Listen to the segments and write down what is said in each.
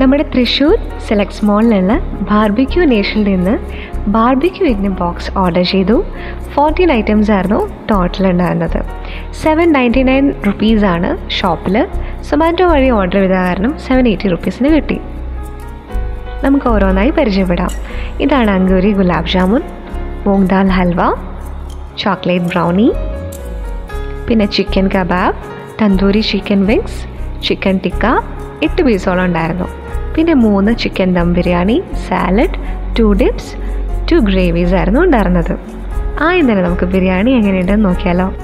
നമ്മുടെ തൃശ്ശൂർ സെലക്ട് മോളിലുള്ള ബാർബിക്യൂ നേഷനിൽ നിന്ന് ബാർബിക്യൂ ഇഗ്നി ബോക്സ് ഓർഡർ ചെയ്തു. ഫോർട്ടീൻ ഐറ്റംസ് ആയിരുന്നു ടോട്ടൽ ഉണ്ടായിരുന്നത്. സെവൻ നയന്റി നയൻ റുപ്പീസാണ് ഷോപ്പിൽ സൊമാറ്റോ വഴി ഓർഡർ ചെയ്ത കാരണം സെവൻ എയ്റ്റി റുപ്പീസിന് കിട്ടി. നമുക്ക് ഓരോന്നായി പരിചയപ്പെടാം. ഇതാണ് അങ്കൂരി ഗുലാബ് ജാമുൻ മൂങ് ദാൽ ഹൽവ ചോക്ലേറ്റ് ബ്രൗണി പിന്നെ chicken kebab tandoori chicken wings chicken tikka എട്ട് പീസോളം ഉണ്ടായിരുന്നു. പിന്നെ മൂന്ന് chicken dum biryani salad two dips two gravies ആയിരുന്നു ഉണ്ടായിരുന്നത്. ആദ്യം തന്നെ നമുക്ക് ബിരിയാണി എങ്ങനെയുണ്ടെന്ന് നോക്കിയാലോ.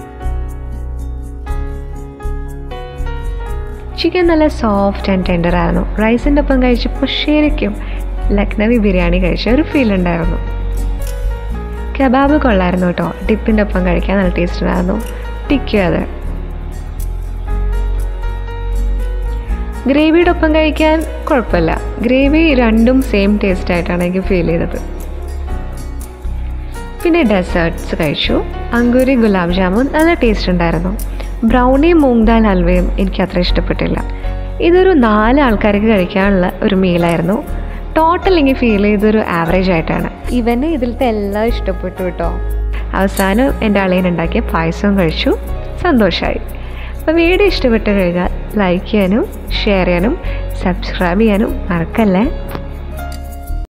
ചിക്കൻ നല്ല സോഫ്റ്റ് ആൻഡ് ടെൻഡർ ആയിരുന്നു. റൈസിന്റെ ഒപ്പം കഴിച്ചപ്പോൾ ശരിക്കും ലക്നവി ബിരിയാണി കഴിച്ച ഒരു ഫീൽ ഉണ്ടായിരുന്നു. കബാബ് കൊള്ളായിരുന്നു കേട്ടോ. ഡിപ്പിന്റെ ഒപ്പം കഴിക്കാൻ നല്ല ടേസ്റ്റ് ഉണ്ടായിരുന്നു. ടിക്കും അത്. ഗ്രേവിയുടെ ഒപ്പം കഴിക്കാൻ കുഴപ്പമില്ല. ഗ്രേവി രണ്ടും സെയിം ടേസ്റ്റ് ആയിട്ടാണ് എനിക്ക് ഫീൽ ചെയ്തത്. പിന്നെ ഡെസേർട്ട്സ് കഴിച്ചു. അങ്കൂരി ഗുലാബ് ജാമുൻ നല്ല ടേസ്റ്റ് ഉണ്ടായിരുന്നു. ബ്രൗണി മൂങ് ദാൽ ഹൽവയും എനിക്ക് അത്ര ഇഷ്ടപ്പെട്ടില്ല. ഇതൊരു നാല് ആൾക്കാർക്ക് കഴിക്കാനുള്ള ഒരു മീലായിരുന്നു ടോട്ടൽ എനിക്ക് ഫീൽ ചെയ്തൊരു ആവറേജ് ആയിട്ടാണ്. ഇവന് ഇതിലത്തെ എല്ലാം ഇഷ്ടപ്പെട്ടു കേട്ടോ. അവസാനം എന്റെ അളിയനുണ്ടാക്കിയ പായസവും കഴിച്ചു. സന്തോഷമായി അപ്പോൾ വീഡിയോ ഇഷ്ടപ്പെട്ട് കഴിഞ്ഞാൽ ലൈക്ക് ചെയ്യാനും ഷെയർ ചെയ്യാനും സബ്സ്ക്രൈബ് ചെയ്യാനും മറക്കല്ലേ?